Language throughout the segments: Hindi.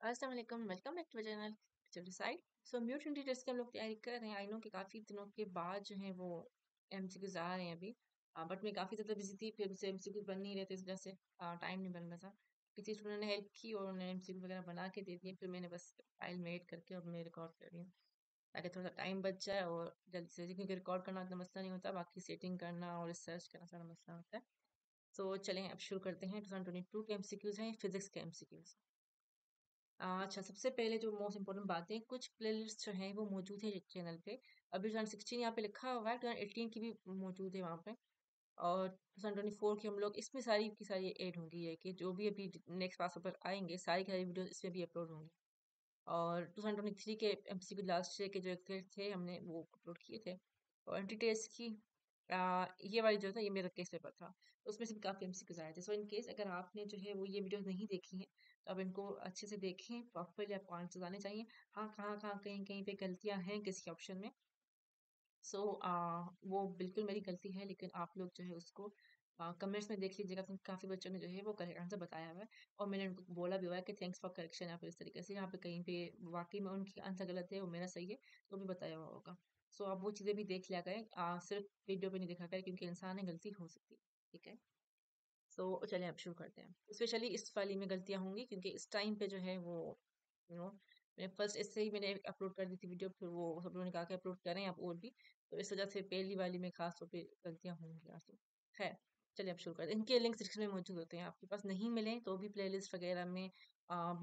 अस्सलाम वालेकुम वेलकम बैक टू चैनल डिसाइड सो म्यूट इंटी टेस्ट की हम लोग तैयारी कर रहे हैं। आई नो कि काफ़ी दिनों के बाद जो है वो एम सी क्यूज आ रहे हैं अभी। आ, बट मैं काफ़ी ज़्यादा बिज़ी थी फिर मुझसे एम सी क्यूज बन नहीं रहे थे इस वजह से। टाइम नहीं बन रहा था। किसी स्टूडेंट ने हेल्प की और उन्होंने एम सी वगैरह बना के दे दिए फिर मैंने बस फ़ाइल में एड करके अब मैं रिकॉर्ड कर रही हूँ। ताकि थोड़ा सा टाइम बच जाए और जल्दी से क्योंकि रिकॉर्ड करना उतना मसला नहीं होता बाकी सेटिंग करना और रिसर्च करना सारा मसला होता है। तो चलें अब शुरू करते हैं। टू थाउज़ेंड ट्वेंटी टू के एम सी क्यूज़ हैं फिजिक्स के एम सी क्यूज़ अच्छा सबसे पहले जो मोस्ट इंपॉर्टेंट बातें कुछ प्लेलिस्ट जो हैं वो मौजूद है चैनल पे। अभी टू सिक्सटीन यहाँ पे लिखा हुआ है टू एटीन की भी मौजूद है वहाँ पे। और टू ट्वेंटी फोर की हम लोग इसमें सारी की सारी ऐड होंगी है कि जो भी अभी नेक्स्ट क्लास पर आएँगे सारी की सारी वीडियो इसमें भी अपलोड होंगी। और टू थाउज़ेंड ट्वेंटी थ्री के एम सी लास्ट के जो थे हमने वो अपलोड किए थे। और एंटी टेस्ट की आ, ये वाली जो था ये मेरा केस पेपर था। तो उसमें से भी काफ़ी एमसीक्यूज आए थे। सो इन केस अगर आपने जो है वो ये वीडियो नहीं देखी है तो आप इनको अच्छे से देखें प्रॉपरली आपको आंसर आने चाहिए। हाँ कहाँ कहाँ कहीं कहीं पे गलतियाँ हैं किसी ऑप्शन में। सो so, वो बिल्कुल मेरी गलती है लेकिन आप लोग जो है उसको कमेंट्स में देख लीजिएगा क्योंकि काफ़ी बच्चों ने जो है वो करेक्ट आंसर बताया हुआ है। और मैंने उनको बोला भी हुआ है कि थैंक्स फॉर करेक्शन पर इस तरीके से यहाँ पे कहीं पे वाकई में उनकी आंसर गलत है वो मेरा सही है तो भी बताया हुआ होगा। सो आप वो चीज़ें भी देख लिया करें सिर्फ़ वीडियो पे नहीं देखा करें क्योंकि इंसान है गलती हो सकती है ठीक है? सो so, चलिए अब शुरू करते हैं। स्पेशली इस वाली में गलतियाँ होंगी क्योंकि इस टाइम पे जो है वो यू नो मैं फ़र्स्ट इससे ही मैंने अपलोड कर दी थी वीडियो फिर वो सब लोगों ने कहा कि अपलोड करें आप और भी। तो इस वजह से पहली वाली में खास तौर पर गलतियाँ होंगी आज तो। है चलिए अब शुरू करते हैं। इनके लिंक डिस्क्रिप्शन में मौजूद होते हैं। आपके पास नहीं मिले तो भी प्लेलिस्ट वगैरह में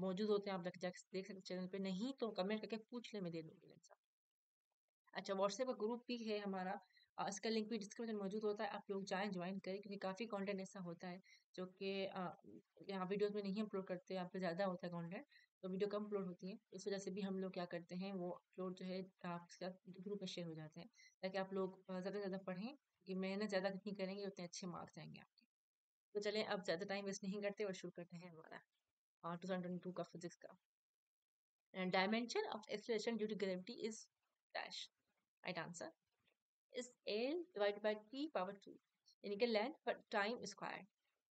मौजूद होते हैं। आप जाके देख सकते चैनल पे। नहीं तो कमेंट करके पूछ ले मैं दे दूँगी लिंक अच्छा व्हाट्सएप का ग्रुप भी है हमारा। इसका लिंक भी डिस्क्रिप्शन मौजूद होता है, आप लोग जाएँ ज्वाइन करें, क्योंकि काफ़ी कंटेंट ऐसा होता है, जो कि यहाँ वीडियोस में नहीं अपलोड करते, यहाँ पे ज़्यादा होता है कंटेंट तो वीडियो कम अपलोड होती है। इस वजह से भी हम लोग क्या करते हैं, वो अपलोड जो है आपके ग्रुप में शेयर हो जाते हैं, ताकि आप लोग ज़्यादा से ज़्यादा पढ़ें कि मेहनत ज़्यादा कितनी करेंगे, उतने अच्छे मार्क्स आएँगे आपके। तो चलें, अब ज़्यादा टाइम वेस्ट नहीं करते और शुरू करते हैं हमारा टू थाउज़ेंड टू का फिजिक्स का। Dimension of acceleration due to gravity is dash right answer is L divide by T power two यानी कि लेंथ पर टाइम स्क्वायर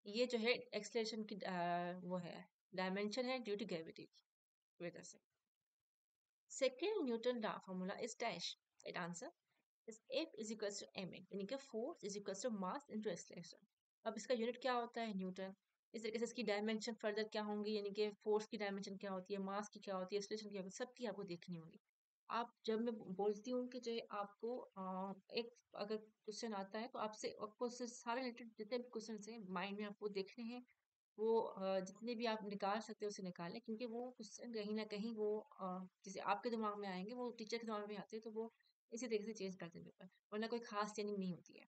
ये जो है एक्सलेशन की वो है डायमेंशन है ड्यू टू ग्रेविटी की वजह से। Second Newton law formula is dash right answer is F is equal to M A यानी कि force is equal to mass into acceleration अब इसका यूनिट क्या होता है न्यूटन इस तरीके से इसकी डायमेंशन फर्दर क्या होंगी? यानी कि फोर्स की डायमेंशन क्या होती है मास की क्या होती है एक्सलेशन क्या होती है सबकी आपको देखनी होगी। आप जब मैं बोलती हूँ कि जो है आपको एक अगर क्वेश्चन आता है तो आपसे आपको सारे रिलेटेड जितने भी क्वेश्चन हैं माइंड में आपको देखने हैं, वो जितने भी आप निकाल सकते हैं उसे निकालें, क्योंकि वो क्वेश्चन कहीं ना कहीं वो जैसे आपके दिमाग में आएँगे, वो टीचर के दिमाग में आते हैं तो वो इसी तरीके से चेंज करते हैं पेपर वरना कोई खास चेंजिंग नहीं होती है।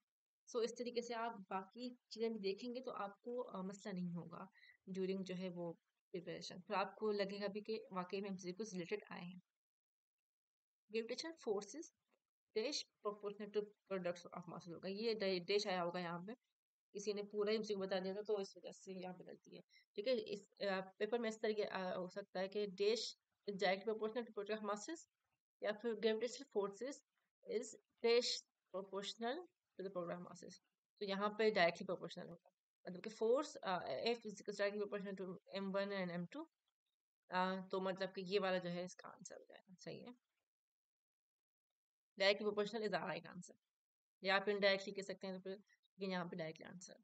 सो इस तरीके से आप बाकी चीज़ें भी देखेंगे तो आपको मसला नहीं होगा ड्यूरिंग जो है वो प्रिपरेशन फिर आपको लगेगा भी कि वाकई में हमसे कुछ रिलेटेड आए हैं। Gravitation forces dash proportional to products of mass होगा। ये डैश आया होगा यहाँ पे। किसी ने पूरा ही मुझे बता दिया था तो इस वजह से यहाँ पे गलती है। ठीक है, इस पेपर में इस तरीके हो सकता है कि dash direct proportional to product of masses या फिर gravitational forces is dash proportional to the of masses. तो यहाँ पे डायरेक्टली प्रोपोर्शनल होगा। मतलब कि force F is directly proportional to M one and M two तो मतलब कि ये वाला जो है इसका आंसर हो जाएगा। सही है? Directly proportional is right answer. या आप इनडायरेक्टली कह सकते हैं तो फिर लेकिन यहाँ पे डायरेक्टली आंसर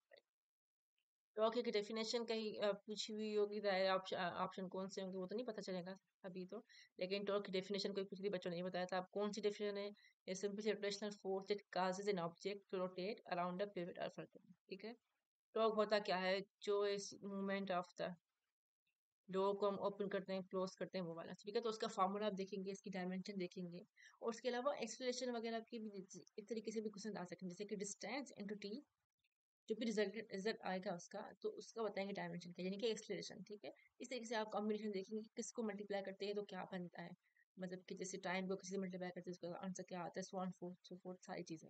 टॉक की डेफिनेशन कहीं पूछी हुई होगी ऑप्शन कौन से होंगे वो तो नहीं पता चलेगा अभी तो। लेकिन टॉक की डेफिनेशन कोई पिछले बच्चों ने बताया था, आप कौन सी डेफिनेशन है? ये simple rotational force it causes an object to rotate around the pivot और ठीक है? टॉक होता क्या है? जो इस मूवमेंट ऑफ़ द डोर को हम ओपन करते हैं क्लोज करते हैं, वो वाला। ठीक है तो उसका फार्मूला आप देखेंगे, इसकी डायमेंशन देखेंगे। और उसके अलावा एक्सप्लेनेशन वगैरह की भी इस तरीके से भी क्वेश्चन आ सकते हैं। जैसे कि डिस्टेंस इंटू टी जो भी रिज़ल्ट रिज़ल्ट आएगा उसका तो उसका बताएँगे डायमेंशन का यानी कि एक्सप्लेनेशन ठीक है? इस तरीके से आप कॉम्बिनेशन देखेंगे कि किसको मल्टीप्लाई करते हैं तो क्या बनता है। मतलब कि जैसे टाइम को किसी से मल्टीप्लाई करते हैं, उसका आंसर क्या आता है वन सो फोर्थ सारी चीज़ें।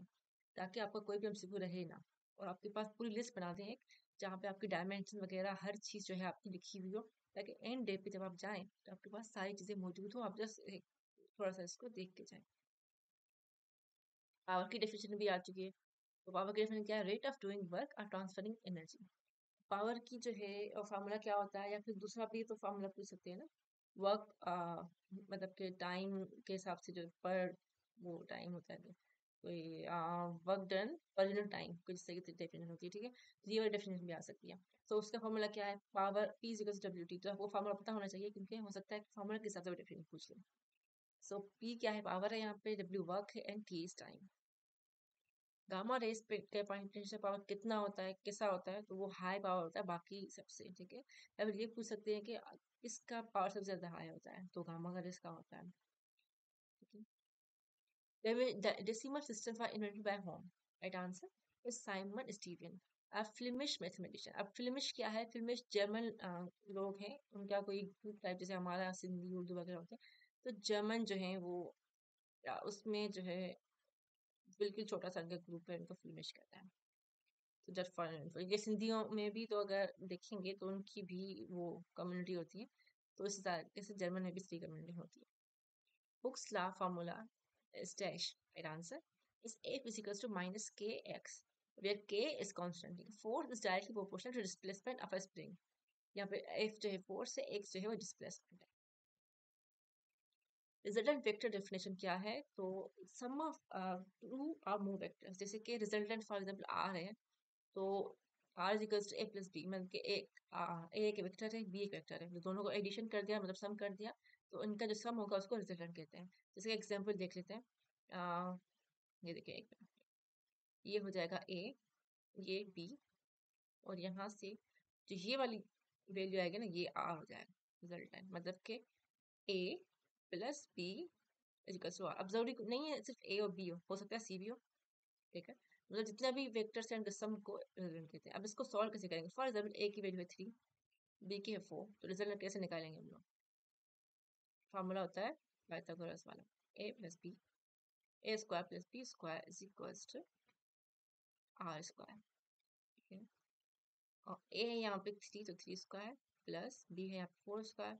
ताकि आपका कोई भी एमसीक्यू रहे ना। और आपके पास पूरी लिस्ट बना दें एक, जहाँ पे आपकी डायमेंशन वगैरह हर चीज़ जो है आपकी लिखी हुई हो। ताकि एंड डे पे जब आप जाएँ तो आपके पास सारी चीज़ें मौजूद हो, आप जस्ट थोड़ा सा इसको देख के जाएँ। पावर की डेफिनेशन भी आ चुकी है। तो पावर की डेफिनेशन क्या है? रेट ऑफ़ डूइंग वर्क और ट्रांसफरिंग एनर्जी पावर की जो है फार्मूला क्या होता है? या फिर दूसरा भी तो फार्मूला पूछ सकते हैं ना? वर्क मतलब कि टाइम के हिसाब से जो पर वो टाइम होता है। कोई वर्क डन यूनिट टाइम कुछ इस से डेफिनेशन होती है, ठीक है? तो ये वाली डेफिनेशन भी आ सकती है। तो उसका फॉर्मूला क्या है? Power P equals W T तो आपको फॉर्मूला पता होना चाहिए, क्योंकि हो सकता है कि फॉर्मूला के हिसाब से डेफिनेशन पूछ लें। सो पी क्या है? पावर है यहाँ पे डब्ल्यू वर्क है and T is time gamma rays पे के पोटेंशियल पावर कितना होता है, कैसा होता है तो वो हाई पावर होता है बाकी सबसे, ठीक है? अब ये पूछ सकते हैं कि इसका पावर सबसे ज़्यादा हाई होता है तो गामा का रेस का होता है। Decimal systems were invented by whom? Right answer is simon stephen अब फ्लिमिश मैथमेटिशियन अब फ्लिमिश क्या है? फ्लिमिश जर्मन लोग हैं। उनका कोई ग्रुप टाइप जैसे हमारा सिंधी, उर्दू वगैरह होते हैं। तो जर्मन जो है वो उसमें जो है बिल्कुल छोटा सा ग्रुप है, उनको फ्लिमिश कहता है। तो जब ये सिंधियों में भी तो अगर देखेंगे तो उनकी भी वो कम्युनिटी होती है। तो इस तरीके से जर्मन में भी स्त्री कम्युनिटी होती है। Books law formula is dash right answer is f is equals to minus kx where k is constant force is directly proportional to displacement of a spring यहाँ पे f जो है force है x जो है वो displacement है रिजल्टेंट वेक्टर डेफिनेशन क्या है तो sum of two or more vectors जैसे कि रिजल्टेंट फॉर एग्जांपल आर है तो R equals to A plus B मतलब कि एक ए एक वेक्टर है बी एक वेक्टर है तो दोनों को एडिशन कर दिया मतलब सम कर दिया तो इनका जो सम होगा उसको रिजल्टेंट कहते हैं। जैसे एग्ज़ाम्पल देख लेते हैं। आ, ये देखिए एक ये हो जाएगा ए ये बी और यहाँ से जो ये वाली वैल्यू आएगी ना ये आर हो जाएगा रिजल्टेंट मतलब कि A plus B equals R अब ज़रूरी नहीं है सिर्फ़ ए और बी हो हो सकता है सी भी हो ठीक है? मतलब जितना भी वेक्टर्स हैं सम को रिज़ल्ट कहते हैं। अब इसको सॉल्व कैसे करेंगे? फॉर एग्ज़ाम्पल ए की वैल्यू है थ्री बी की है फोर तो रिज़ल्ट कैसे निकालेंगे हम लोग? फार्मूला होता है पाइथागोरस वाला A plus B A square plus B square is equals to R square ठीक है? और ए है यहाँ पे थ्री तो थ्री स्क्वायर प्लस बी है यहाँ पे फोर स्क्वायर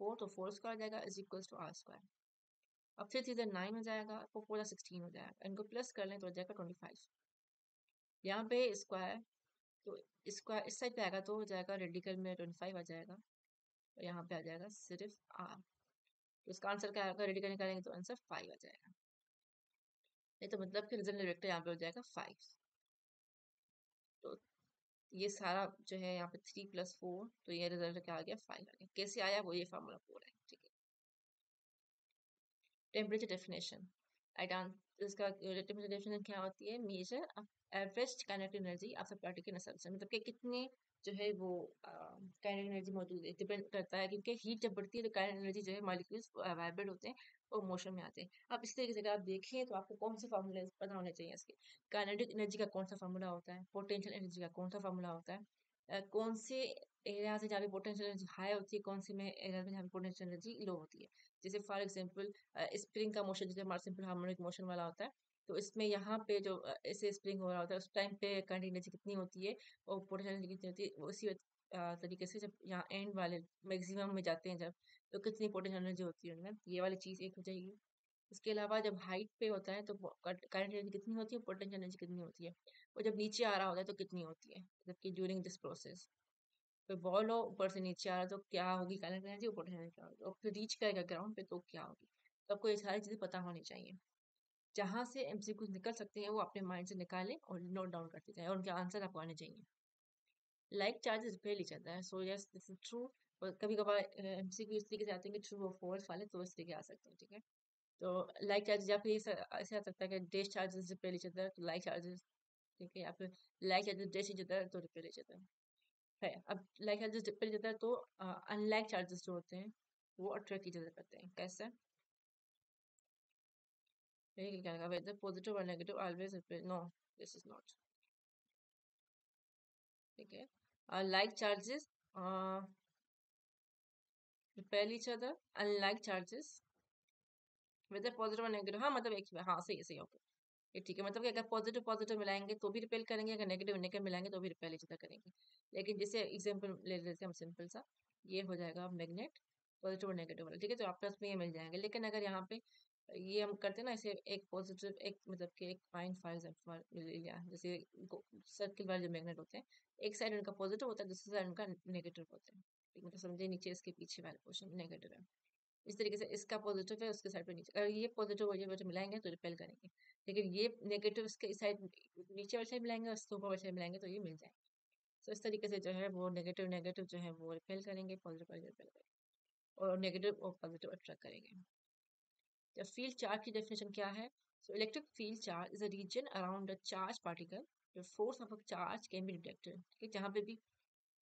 फोर तो फोर स्क्वायर जाएगा is equals to R square अब फिर थ्री नाइन हो जाएगा फोर फोर सिक्सटीन हो जाएगा, इनको प्लस कर लें तो हो जाएगा ट्वेंटी फाइव यहाँ पे स्क्वायर तो स्क्वायर इस साइड पे आएगा तो हो जाएगा रेडिकल में ट्वेंटी फाइव आ जाएगा और यहाँ पे आ जाएगा सिर्फ़ आर इसका आंसर क्या आएगा रेडी निकालेंगे तो आंसर फाइव आ जाएगा। नहीं तो मतलब कि रिज़ल्ट वेक्टर यहाँ पे हो जाएगा फाइव तो ये सारा जो है यहाँ पे थ्री प्लस फोर तो ये रिज़ल्ट क्या आ गया? फाइव आ गया। कैसे आया? वो ये फार्मूला फोर है, ठीक है। टेम्परेचर डेफिनेशन इसका टेम्परेचर डेफिनेशन क्या होती है? Measure average kinetic energy of the particle मतलब कि कितने जो है वो काइनेटिक एनर्जी मौजूद है। डिपेंड करता है क्योंकि हीट जब बढ़ती है तो काइनेटिक एनर्जी जो है मॉलिक्यूल्स वाइब्रेट होते हैं और मोशन में आते हैं। अब इस तरीके से अगर आप देखें तो आपको कौन से फार्मूले पता होने चाहिए इसके? काइनेटिक एनर्जी का कौन सा फार्मूला होता है? पोटेंशियल एनर्जी का कौन सा फार्मूला होता है? कौन से एरिया से जहाँ पे पोटेंशियल एनर्जी हाई होती है, कौन से में एरिया में जहाँ पे पोटेंशियल एनर्जी लो होती है? जैसे फॉर एग्जांपल स्प्रिंग का मोशन जैसे हमारा सिंपल हार्मोनिक मोशन वाला होता है तो इसमें यहाँ पे जो ऐसे स्प्रिंग हो रहा होता है, उस टाइम पे करंट एनर्जी कितनी होती है और पोटेंशियल एनर्जी कितनी होती है उसी तरीके से जब यहाँ एंड वाले मैक्सिमम में जाते हैं जब तो कितनी पोटेंशियल एनर्जी होती है उनमें, ये वाली चीज़ एक हो जाएगी। इसके अलावा जब हाइट पे होता है तो करंट एनर्जी कितनी होती है पोटेंशियल एनर्जी कितनी होती है, और जब नीचे आ रहा होता है तो कितनी होती है, जबकि ड्यूरिंग दिस प्रोसेस तो बॉल हो, ऊपर से नीचे आ रहा तो क्या होगी करंट एनर्जी और पोटेंशियल एनर्जी और फिर रीच करेगा ग्राउंड पे तो क्या होगी? तो आपको ये सारी चीज़ें पता होनी चाहिए। जहाँ से एमसीक्यू निकल सकते हैं, वो अपने माइंड से निकालें और नोट डाउन करते जाएँ और उनके आंसर आपको आने चाहिए। लाइक चार्जेस रिपेयर लिखा जाता है। So yes this is true और कभी कभार एमसीक्यू इस तरीके से आते हैं कि ट्रू और फॉल्स वाले तो इस तरीके आ सकते हैं, ठीक है? तो लाइक चार्जेस या फिर ऐसे आ सकता है कि डेश चार्जेस रिपेयर लिखा जाता है तो लाइक चार्जेस ठीक है? या फिर लाइक चार्जेस डेश जाता है तो रिपेयर लिखा जाता है। है अब लाइक चार्जेस रिपेयर जाता है तो अनलाइक चार्जेस जो होते हैं, वो अट्रैक्ट की जाता हैं। कैसे? Very can whether positive or negative always. No, this is not. Okay. Uh, like charges uh, repel each other. Unlike charges whether positive or negative. हाँ मतलब एक ही हाँ सही सही ओके ये ठीक है मतलब कि अगर पॉजिटिव पॉजिटिव मिलाएँगे तो भी रिपेल करेंगे अगर नेगेटिव नेगेटिव मिलाएँगे तो भी रिपेल इच अदर करेंगे लेकिन जैसे एग्जांपल ले लेते हैं हम सिंपल सा ये हो जाएगा मैग्नेट पॉजिटिव और नेगेटिव वाला ठीक है तो आपस में ये मिल जाएँगे लेकिन अगर यहाँ पे ये हम करते हैं ना, ऐसे एक पॉजिटिव एक मतलब कि एक पॉइंट एग्ज़ाम्पल लिया जैसे सर्किल वाले जो मैग्नेट होते हैं, एक साइड उनका पॉजिटिव होता है, दूसरी साइड उनका नेगेटिव होता है। मतलब समझे, नीचे इसके पीछे वाला पोर्शन नेगेटिव है। इस तरीके से इसका पॉजिटिव है, उसके साइड पे नीचे, अगर ये पॉजिटिव और ये पॉजिटिव मिलाएँगे तो रिपेल करेंगे। लेकिन ये नेगेटिव इसके इस साइड नीचे वाले साइड मिलाएँगे और ऊपर वाले साइड मिलाएँगे तो ये मिल जाएँगे। तो इस तरीके से जो है वो नेगेटिव नेगेटिव जो है वो रिपेल करेंगे पॉजिटिव पॉजिटिव रिपेल करेंगे। और नेगेटिव और पॉजिटिव अट्रैक्ट करेंगे। The field charge की डेफिनेशन क्या है? Field charge is a region around a charged particle. The force of a charge can be detected. ठीक जहाँ पे भी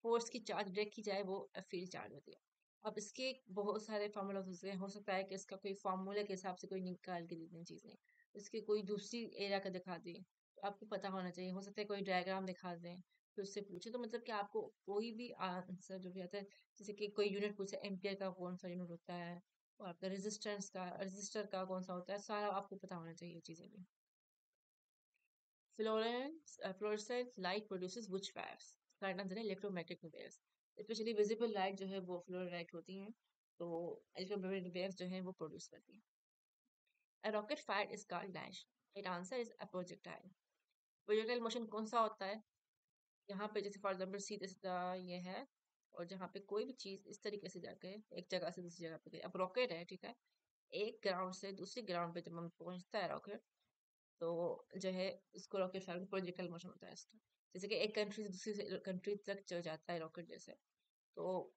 फोर्स की चार्ज डिटेक्ट की जाए, वो फ़ील्ड चार्ज होती है। अब इसके बहुत सारे फार्मूला हो सकता है कि इसका कोई फार्मूला के हिसाब से कोई निकाल के दे दें चीज़ें इसकी कोई दूसरी एरिया का दिखा दें तो आपको पता होना चाहिए। हो सकता है कोई डायग्राम दिखा दें तो उससे पूछे। तो मतलब कि आपको कोई भी आंसर जो भी आता है, जैसे कि कोई यूनिट पूछे एम्पियर का कौन सा यूनिट होता है? और आपका रेजिस्टेंस का रेजिस्टर का कौन सा होता है, सारा आपको पता होना चाहिए चीज़ें भी fluorescence fluorescent light produces which waves right answer है electromagnetic waves specially visible light जो है वो फ्लोरेंट होती हैं तो इलेक्ट्रोमैग्नेटिक वेव्स जो है वो प्रोड्यूस करती हैं। Rocket fired is called dash. It answer is a projectile. Projectile motion कौन सा होता है? यहाँ पे जैसे फॉर एग्ज़ाम्पल सीधे सीधा ये है। और जहाँ पे कोई भी चीज़ इस तरीके से जाके, एक जगह से दूसरी जगह पे अब रॉकेट है, ठीक है? एक ग्राउंड से दूसरी ग्राउंड पे जब हम पहुँचता है रॉकेट तो जो है उसको रॉकेट फायर प्रोजेक्टल मोशन होता है इसका। जैसे कि एक कंट्री से दूसरी कंट्री तक चल जाता है रॉकेट जैसे। तो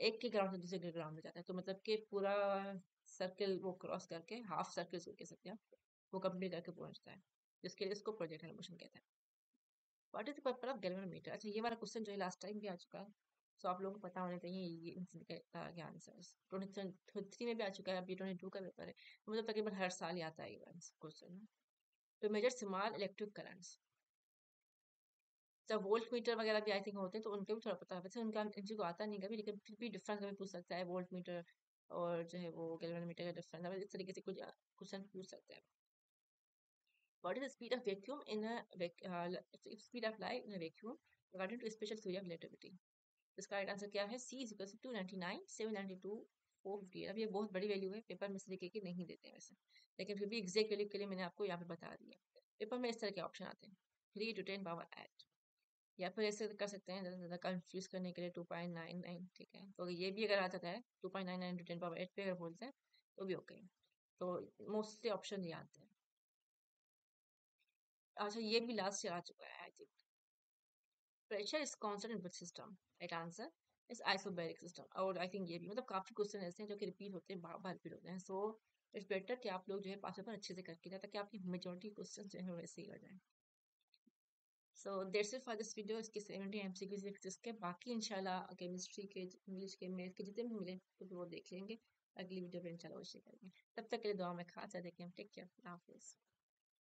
एक के ग्राउंड से दूसरे के ग्राउंड में जाता है। तो मतलब कि पूरा सर्किल वो क्रॉस करके हाफ़ सर्किल कह सकते हैं वो कंप्लीट करके पहुँचता है, जिसके लिए इसको प्रोजेक्टाइल मोशन कहते हैं। What is the purpose of galvanometer अच्छा ये वाला क्वेश्चन जो है लास्ट टाइम भी आ चुका है। सो आप लोगों को पता होना चाहिए ये इनका क्या आंसर ट्वेंटी थ्री में भी आ चुका है अभी ट्वेंटी टू का पेपर है। तो मतलब तकरीबन हर साल ही आता है ये क्वेश्चन तो मेजर स्मॉल इलेक्ट्रिक करंट्स जब वोल्ट मीटर वगैरह भी आई थिंक होते हैं तो उनके भी थोड़ा पता है। वैसे उनका इनकी को आता नहीं कभी लेकिन फिर भी डिफरेंस कभी पूछ सकता है वोल्ट मीटर और जो है वो गैल्वेनोमीटर का डिफरेंस इस तरीके से कुछ क्वेश्चन पूछ सकते हैं। What is the speed of vacuum in a uh, speed of light in a vacuum according to? इसका राइट आंसर क्या है? C is equal to ninety nine seven ninety two four fifty अब ये बहुत बड़ी वैल्यू है पेपर में इस तरीके की नहीं देते हैं वैसे। लेकिन फिर भी एग्जैक्ट वैल्यू के लिए मैंने आपको यहाँ पे बता दिया। पेपर में इस तरह के ऑप्शन आते हैं। Three two ten power eight या फिर ऐसे कर सकते हैं, ज़्यादा ज़्यादा कन्फ्यूज़ करने के लिए टू पॉइंट नाइन नाइन ठीक है? तो ये भी अगर आ जाता है two point nine nine two ten power eight पे अगर बोलते हैं तो भी ओके तो मोस्टली ऑप्शन ये आते हैं। अच्छा ये भी लास्ट ईयर आ चुका है I think pressure is constant in system right answer is isobaric system और आई थिंक ये भी मतलब काफ़ी क्वेश्चन ऐसे हैं जो कि रिपीट होते हैं बार बार रिपीट होते हैं। सो इट्स बेटर कि आप लोग जो है पास पेपर अच्छे से करके जाए, ताकि आपकी मेजोरिटी क्वेश्चन जो है वैसे ही हो जाए। So that's it for this video इसके सेवेंटी एम सी क्यूज इसके। बाकी इंशाल्लाह केमिस्ट्री के इंग्लिश के मैथ के जितने भी मिले तो वो देख लेंगे। अगली वीडियो पर इंशाल्लाह वो शेयर करेंगे। तब तक के लिए दुआ में खास देखें टेक केयर हाफिज़।